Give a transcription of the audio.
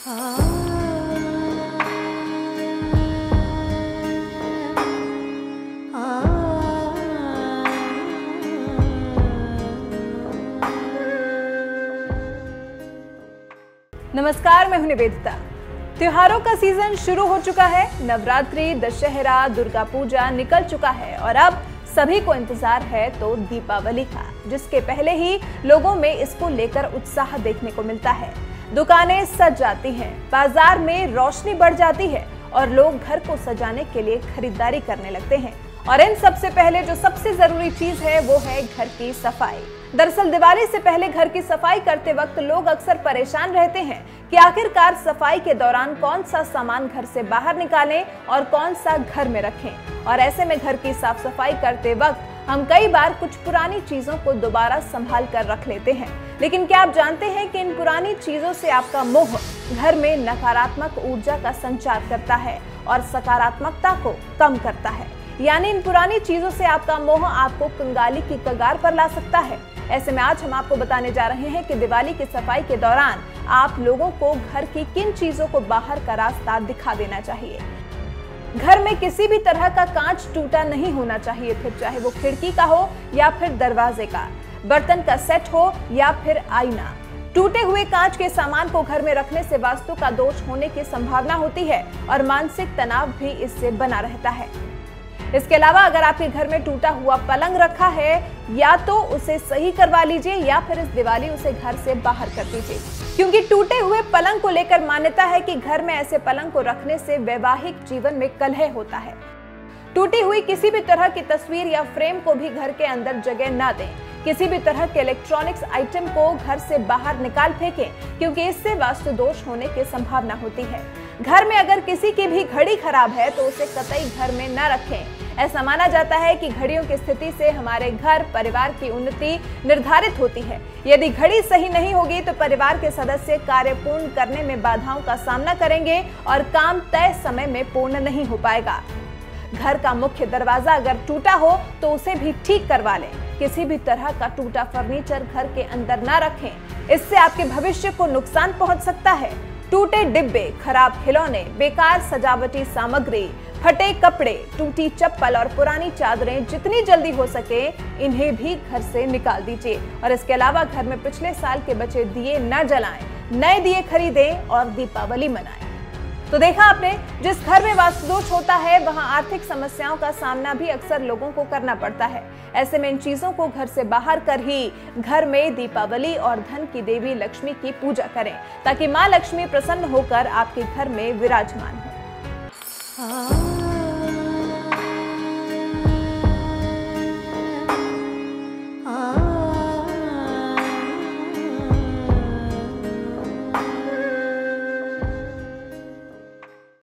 नमस्कार, मैं हूँ निवेदिता। त्योहारों का सीज़न शुरू हो चुका है, नवरात्रि, दशहरा दुर्गा पूजा निकल चुका है और अब सभी को इंतज़ार है तो दीपावली का, जिसके पहले ही लोगों में इसको लेकर उत्साह देखने को मिलता है। दुकानें सज जाती हैं। बाज़ार में रोशनी बढ़ जाती है और लोग घर को सजाने के लिए खरीदारी करने लगते हैं। और इन सबसे पहले जो सबसे ज़रूरी चीज़ है, वो है घर की सफ़ाई। दरअसल दिवाली से पहले घर की सफ़ाई करते वक्त लोग अक्सर परेशान रहते हैं कि आखिरकार सफ़ाई के दौरान कौन सा सामान घर से बाहर निकालें और कौन सा घर में रखें। और ऐसे में घर की साफ़ सफ़ाई करते वक्त हम कई बार कुछ पुरानी चीज़ों को दोबारा संभाल कर रख लेते हैं। लेकिन क्या आप जानते हैं कि इन पुरानी चीज़ों से आपका मोह घर में नकारात्मक ऊर्जा का संचार करता है और सकारात्मकता को कम करता है? यानी इन पुरानी चीज़ों से आपका मोह आपको कंगाली की कगार पर ला सकता है। ऐसे में आज हम आपको बताने जा रहे हैं कि दिवाली की सफ़ाई के दौरान आप लोगों को घर की किन चीज़ों को बाहर का रास्ता दिखा देना चाहिए। घर में किसी भी तरह का कांच टूटा नहीं होना चाहिए, फिर चाहे वो खिड़की का हो या फिर दरवाजे का। बर्तन का सेट हो या फिर आईना। टूटे हुए कांच के सामान को घर में रखने से वास्तु का दोष होने की संभावना होती है और मानसिक तनाव भी इससे बना रहता है। इसके अलावा अगर आपके घर में टूटा हुआ पलंग रखा है, या तो उसे सही करवा लीजिए, या फिर इस दिवाली उसे घर से बाहर कर दीजिए। क्योंकि टूटे हुए पलंग को लेकर मान्यता है कि घर में ऐसे पलंग को रखने से वैवाहिक जीवन में कलह होता है। टूटी हुई किसी भी तरह की तस्वीर या फ्रेम को भी घर के अंदर जगह न दें। किसी भी तरह के इलेक्ट्रॉनिक्स आइटम को घर से बाहर निकाल फेंकें, क्योंकि इससे वास्तु दोष होने की संभावना होती है। घर में अगर किसी की भी घड़ी खराब है तो उसे कतई घर में न रखें। ऐसा माना जाता है कि घड़ियों की स्थिति से हमारे घर, परिवार की उन्नति निर्धारित होती है। यदि घड़ी सही नहीं होगी तो परिवार के सदस्य कार्य पूर्ण करने में बाधाओं का सामना करेंगे और काम तय समय में पूर्ण नहीं हो पाएगा। घर का मुख्य दरवाज़ा अगर टूटा हो तो उसे भी ठीक करवा लें। किसी भी तरह का टूटा फर्नीचर घर के अंदर न रखें। इससे आपके भविष्य को नुकसान पहुँच सकता है। टूटे डिब्बे, खराब खिलौने, बेकार सजावटी सामग्री, फटे कपड़े, टूटी चप्पल और पुरानी चादरें जितनी जल्दी हो सके, इन्हें भी घर से निकाल दीजिए। और इसके अलावा घर में पिछले साल के बचे दिए न जलाएँ, नए दिए खरीदें और दीपावली मनाएँ। तो देखा आपने, जिस घर में वास्तुदोष होता है, वहाँ आर्थिक समस्याओं का सामना भी अक्सर लोगों को करना पड़ता है। ऐसे में इन चीज़ों को घर से बाहर कर ही घर में दीपावली और धन की देवी लक्ष्मी की पूजा करें, ताकि माँ लक्ष्मी प्रसन्न होकर आपके घर में विराजमान हो।